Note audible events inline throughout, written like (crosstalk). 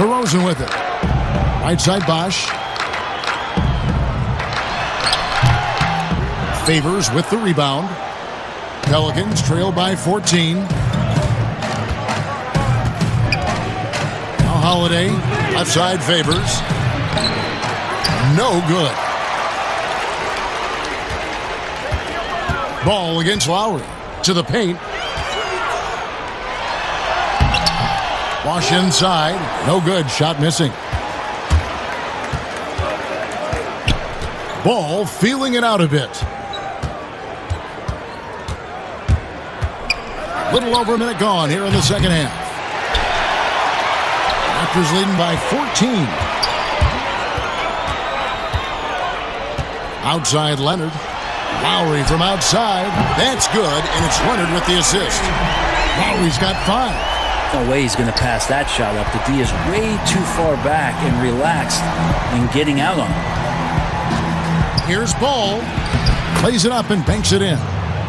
DeRozan with it. Right side Bosh. Favors with the rebound. Pelicans trail by 14. Now Holiday, left side Favors. No good. Ball against Lowry. To the paint. Wash inside. No good. Shot missing. Ball feeling it out a bit. Little over a minute gone here in the second half. Raptors leading by 14. Outside Leonard. Lowry from outside. That's good, and it's Leonard with the assist. Lowry's got five. No way he's going to pass that shot up. The D is way too far back and relaxed in getting out on it. Here's Ball. Plays it up and banks it in.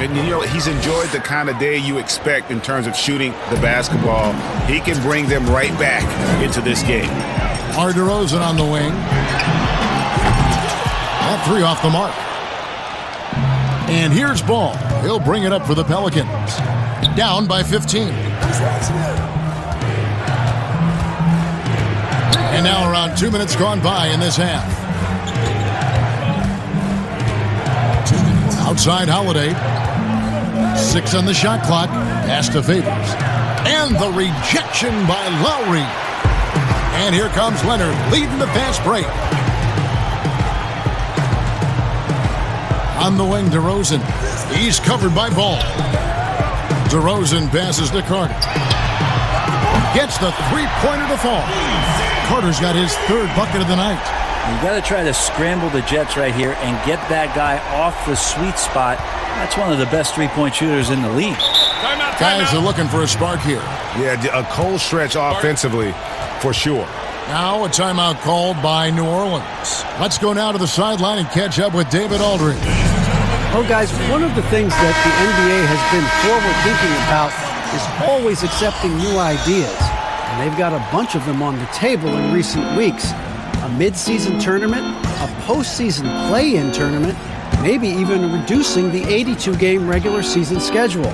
And you know, he's enjoyed the kind of day you expect in terms of shooting the basketball. He can bring them right back into this game. Mar DeRozan on the wing. That three off the mark. And here's Ball. He'll bring it up for the Pelicans. Down by 15. And now around two minutes gone by in this half. Outside Holiday. Six on the shot clock. Pass to Favors. And the rejection by Lowry. And here comes Leonard leading the fast break. On the wing, DeRozan. He's covered by Ball. DeRozan passes to Carter. Gets the three-pointer to fall. Carter's got his third bucket of the night. You got to try to scramble the Jets right here and get that guy off the sweet spot. That's one of the best three-point shooters in the league. Timeout, Guys are looking for a spark here. Yeah, a cold stretch offensively for sure. Now a timeout called by New Orleans. Let's go now to the sideline and catch up with David Aldridge. Well, guys, one of the things that the NBA has been forward thinking about is always accepting new ideas. And they've got a bunch of them on the table in recent weeks. A midseason tournament, a postseason play in tournament, maybe even reducing the 82 game regular season schedule.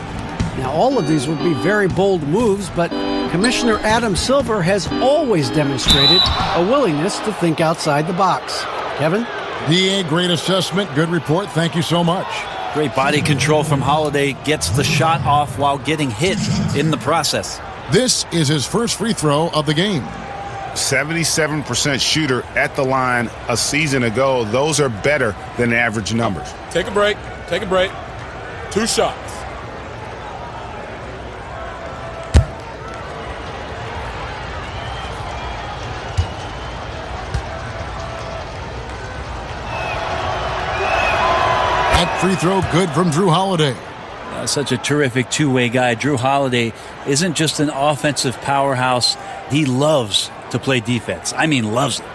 Now, all of these would be very bold moves, but Commissioner Adam Silver has always demonstrated a willingness to think outside the box. Kevin? DA, great assessment, good report. Thank you so much. Great body control from Holiday. Gets the shot off while getting hit in the process. This is his first free throw of the game. 77% shooter at the line a season ago. Those are better than average numbers. Take a break. Take a break. Two shots. Free throw good from Jrue Holiday. Uh, such a terrific two-way guy. Jrue Holiday isn't just an offensive powerhouse. He loves to play defense. I mean, loves it.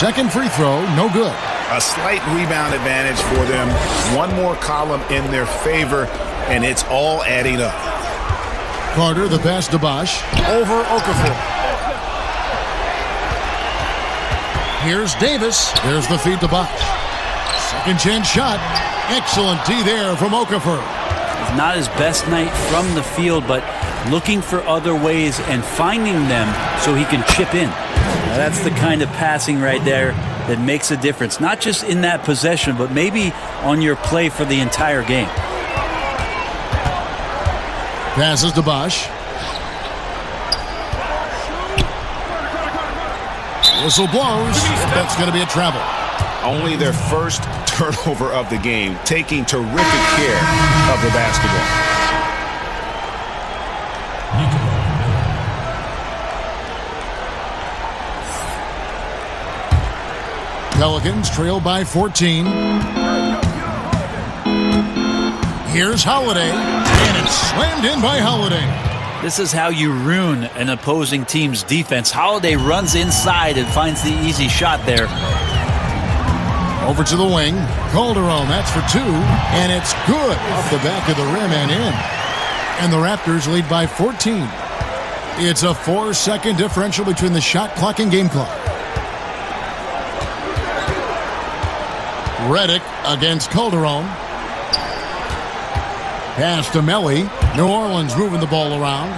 Second free throw, no good. A slight rebound advantage for them. One more column in their favor, and it's all adding up. Carter, the pass to Bosh. Over Okafor. Here's Davis. There's the feed to Bosh. Second chance shot. Excellent D there from Okafor. Not his best night from the field, but looking for other ways and finding them so he can chip in. Now, that's the kind of passing right there that makes a difference, not just in that possession, but maybe on your play for the entire game. Passes to Bosh. Whistle blows. That's going to be a travel. Only their first (laughs) turnover of the game, taking terrific care of the basketball. Pelicans trail by 14. Here's Holiday, and it's slammed in by Holiday. This is how you ruin an opposing team's defense. Holiday runs inside and finds the easy shot there. Over to the wing. Calderon, that's for two. And it's good off the back of the rim and in. And the Raptors lead by 14. It's a four-second differential between the shot clock and game clock. Redick against Calderon. Pass to Melli. New Orleans moving the ball around.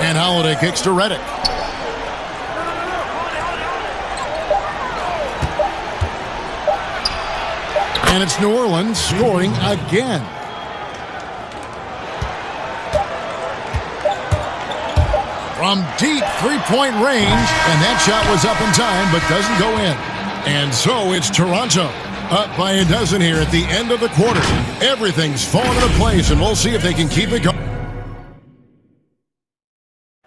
And Holiday kicks to Redick. And it's New Orleans scoring again. From deep three-point range, and that shot was up in time, but doesn't go in. And so it's Toronto up by a dozen here at the end of the quarter. Everything's falling into place, and we'll see if they can keep it going.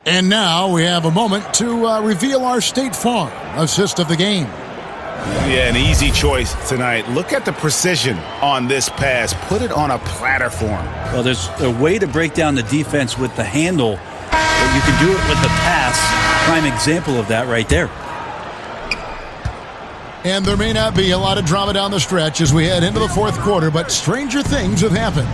And now we have a moment to uh, reveal our State Farm assist of the game. Yeah, an easy choice tonight. Look at the precision on this pass. Put it on a platter for him. Well, there's a way to break down the defense with the handle, but you can do it with the pass. Prime example of that right there. And there may not be a lot of drama down the stretch as we head into the fourth quarter, but stranger things have happened.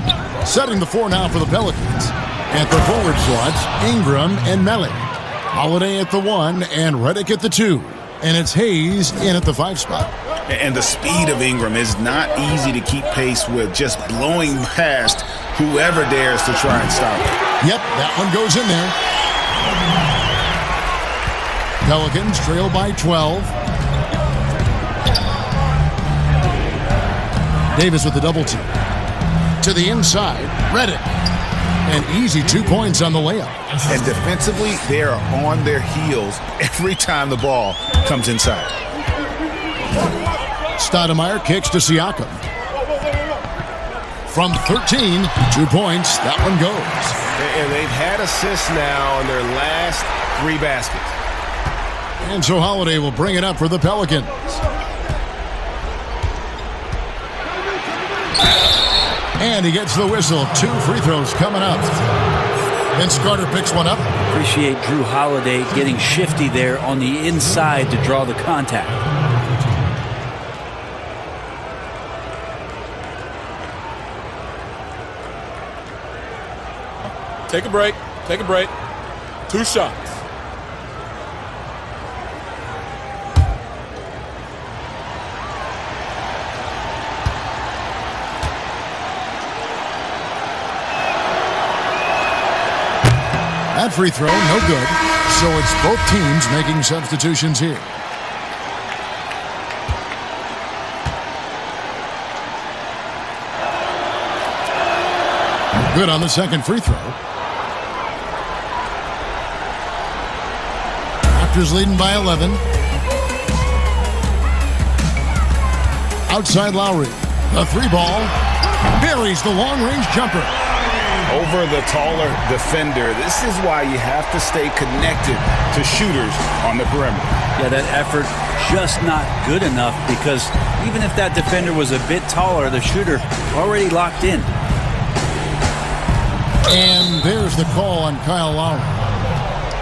Setting the four now for the Pelicans. At the forward slots, Ingram and Melli. Holiday at the one and Redick at the two. And it's Hayes in at the five spot. And the speed of Ingram is not easy to keep pace with, just blowing past whoever dares to try and stop it. Yep, that one goes in there. Pelicans trail by 12. Davis with the double team. To the inside, Redick. And easy two points on the layup. And defensively, they are on their heels every time the ball comes inside. Stoudemire kicks to Siakam. From 13, two points. That one goes. And they've had assists now on their last three baskets. And so Holiday will bring it up for the Pelicans. And he gets the whistle. Two free throws coming up. Vince Carter picks one up. Appreciate Jrue Holiday getting shifty there on the inside to draw the contact. Take a break. Take a break. Two shots. That free throw, no good. So it's both teams making substitutions here. Good on the second free throw. Raptors leading by 11. Outside Lowry. The three ball. Buries the long range jumper. Over the taller defender. This is why you have to stay connected to shooters on the perimeter. Yeah, that effort just not good enough because even if that defender was a bit taller, the shooter already locked in. And there's the call on Kyle Lowry.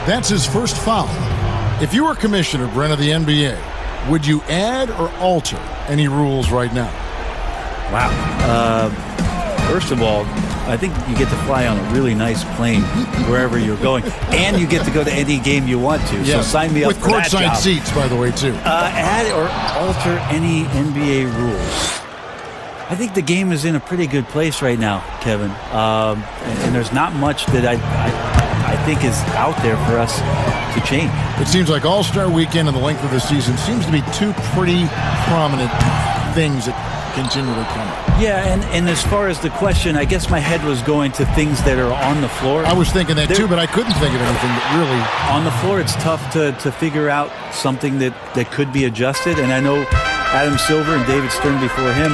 That's his first foul. If you were commissioner, Brent, of the NBA, would you add or alter any rules right now? Wow. Uh, first of all, I think you get to fly on a really nice plane wherever you're going, and you get to go to any game you want to. So sign me up With for that courtside job. seats, by the way, too. Uh, add or alter any NBA rules. I think the game is in a pretty good place right now, Kevin. Um, and, and there's not much that I, I, I think is out there for us to change. It seems like All Star Weekend and the length of the season seems to be two pretty prominent things that continually come up. Yeah, and, and as far as the question, I guess my head was going to things that are on the floor. I was thinking that There- too, but I couldn't think of anything that really. on the floor, it's tough to, to figure out something that, that could be adjusted. And I know Adam Silver and David Stern before him,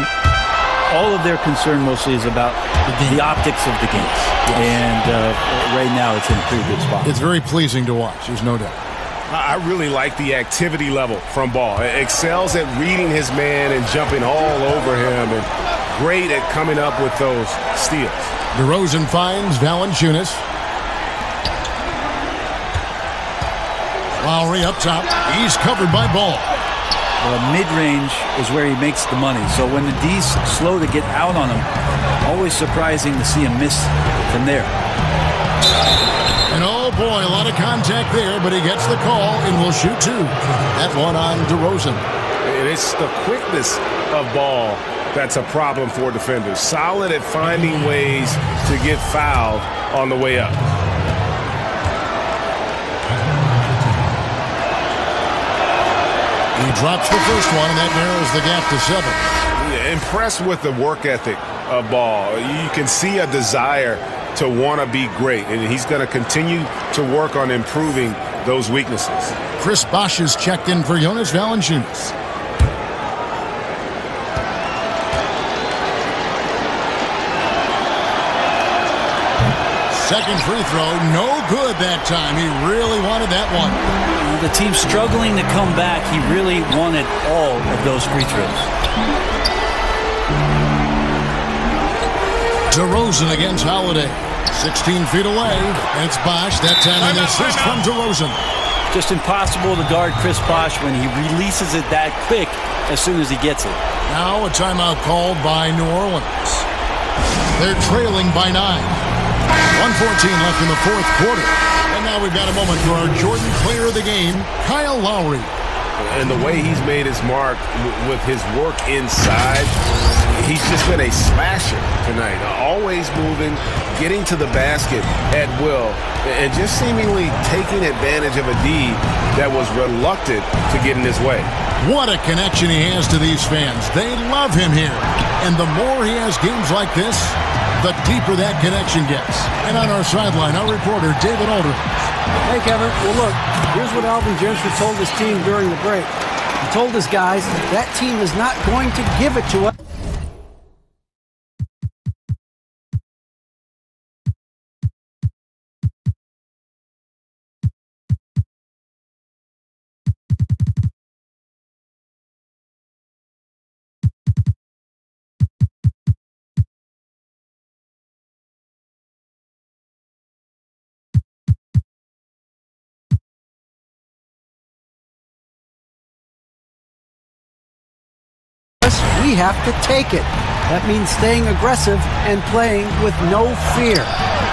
all of their concern mostly is about the, optics of the games. And uh, right now, it's in a pretty good spot. It's very pleasing to watch. There's no doubt. I really like the activity level from Ball. Excels at reading his man and jumping all over him, and great at coming up with those steals. DeRozan finds Valanciunas. Lowry up top. He's covered by Ball. Well, mid-range is where he makes the money. So when the D's slow to get out on him, always surprising to see him miss from there. Oh boy, a lot of contact there, but he gets the call and will shoot two. That one on DeRozan. And it's the quickness of ball that's a problem for defenders. Solid at finding ways to get fouled on the way up. He drops the first one, and that narrows the gap to seven. Impressed with the work ethic of Ball. You can see a desire to want to be great, and he's going to continue to work on improving those weaknesses. Chris Bosh is checked in for Jonas Valanciunas. Second free throw, no good that time. He really wanted that one. The team struggling to come back. He really wanted all of those free throws. DeRozan against Holiday. 16 feet away. And it's Bosh. That time an assist from DeRozan. Just impossible to guard Chris Bosh when he releases it that quick as soon as he gets it. Now a timeout called by New Orleans. They're trailing by nine. 114 left in the fourth quarter. And now we've got a moment for our Jordan player of the game, Kyle Lowry. And the way he's made his mark with his work inside, he's just been a slasher tonight. Always moving, getting to the basket at will, and just seemingly taking advantage of a D that was reluctant to get in his way. What a connection he has to these fans. They love him here. And the more he has games like this, the deeper that connection gets. And on our sideline, our reporter, David Aldridge. Hey, Kevin. Well, look, here's what Alvin Gentry told his team during the break. He told his guys that team is not going to give it to us. We have to take it. That means staying aggressive and playing with no fear.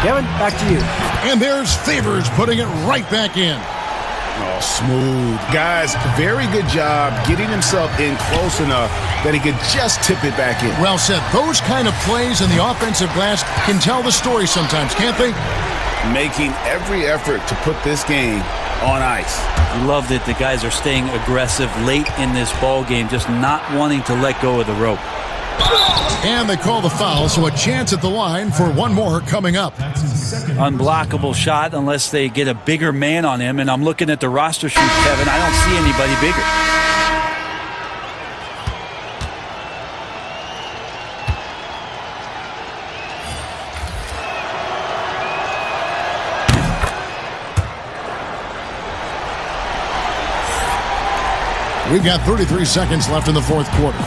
Kevin, back to you. And there's Favors putting it right back in. Oh, smooth. Guys, very good job getting himself in close enough that he could just tip it back in. Well said. Those kind of plays in the offensive glass can tell the story sometimes, can't they? Making every effort to put this game on ice. Love that the guys are staying aggressive late in this ball game, just not wanting to let go of the rope. And they call the foul, so a chance at the line for one more coming up. Unblockable shot unless they get a bigger man on him. And I'm looking at the roster sheet, Kevin. I don't see anybody bigger. We've got 33 seconds left in the fourth quarter.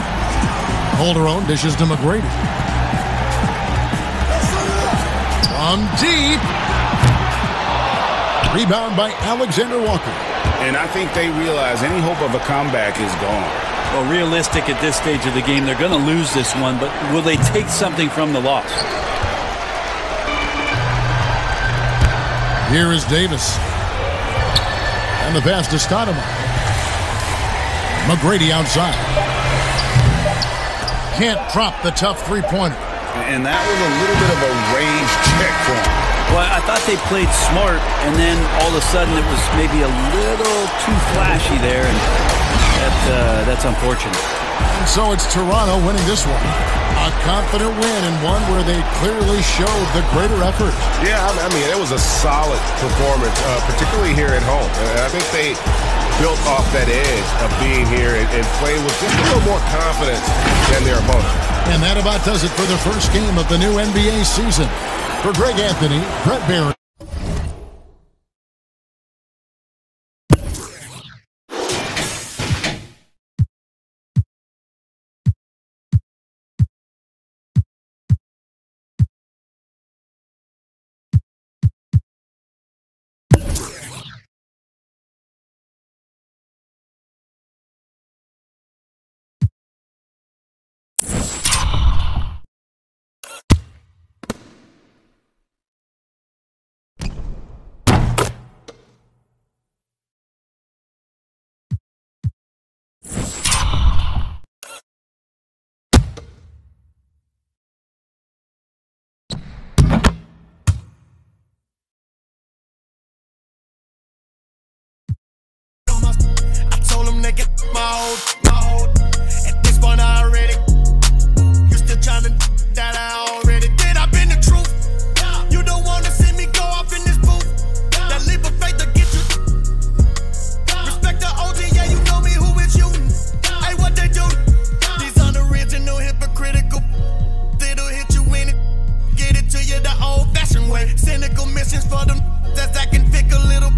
Calderon dishes to McGrady. From deep. Rebound by Alexander Walker. And I think they realize any hope of a comeback is gone. Well, realistic at this stage of the game, they're going to lose this one, but will they take something from the loss? Here is Davis. And the pass to Stoudemire. McGrady outside. Can't drop the tough three-pointer. And that was a little bit of a range check for him. Well, I thought they played smart, and then all of a sudden it was maybe a little too flashy there, and that, uh, that's unfortunate. And so it's Toronto winning this one. A confident win and one where they clearly showed the greater effort. Yeah, I mean, it was a solid performance, uh, particularly here at home. I think they built off that edge of being here and, and playing with just a little more confidence than their opponent. And that about does it for the first game of the new NBA season. For Greg Anthony, Brent Barry. My old, my old. At this point, I already. You still trying to that I already did. I've been the truth. You don't wanna see me go off in this booth. That leap of faith to get you. Respect the OG, yeah, you know me, who is you? Hey, what they do? These unoriginal, hypocritical. It'll hit you in it. Get it to you the old fashioned way. Cynical missions for them that's acting thick a little.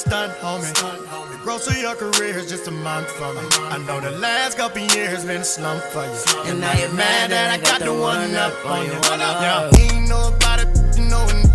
Stunt, homie. The growth of your career is just a month for me. I know the last couple years has been a slump for you. And now you're mad that I got the one up on you. Yeah, ain't know about it, you know